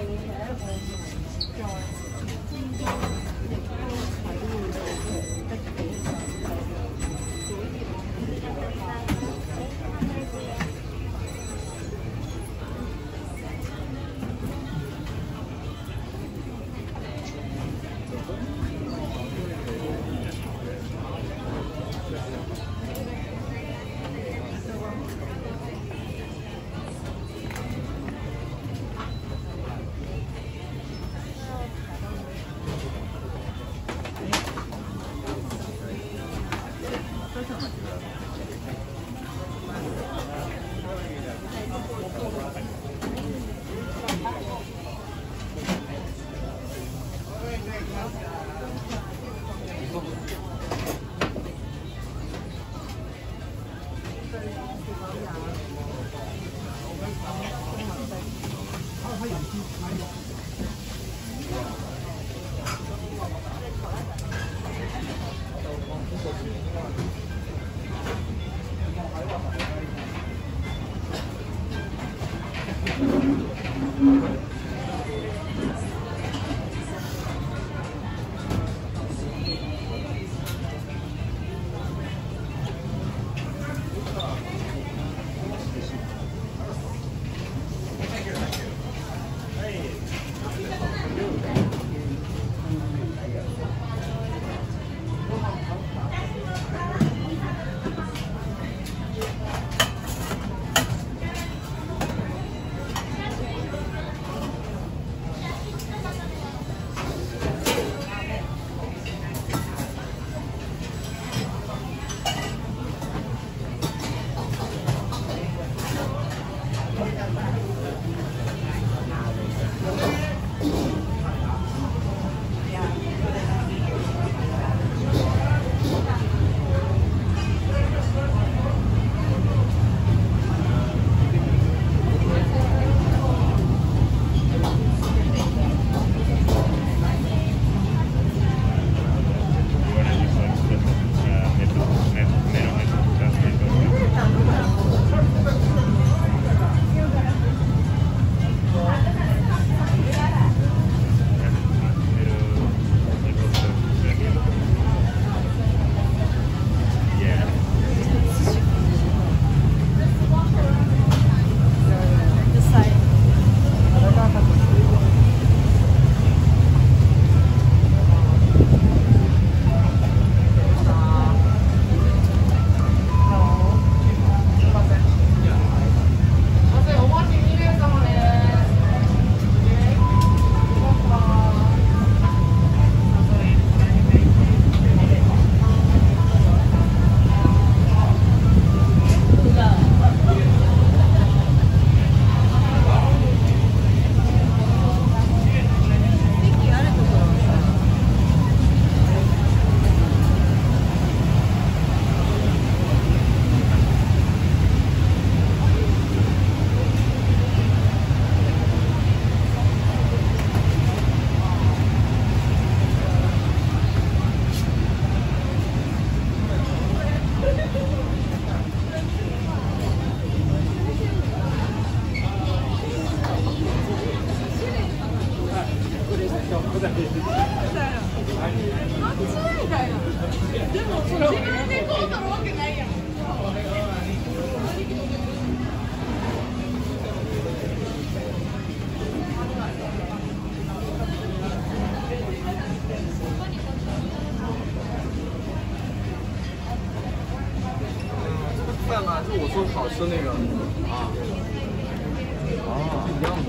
Thank you. 对方是否也？我洗手，都好整。他可，说好吃那个。啊。哦，一样的，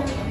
Bye.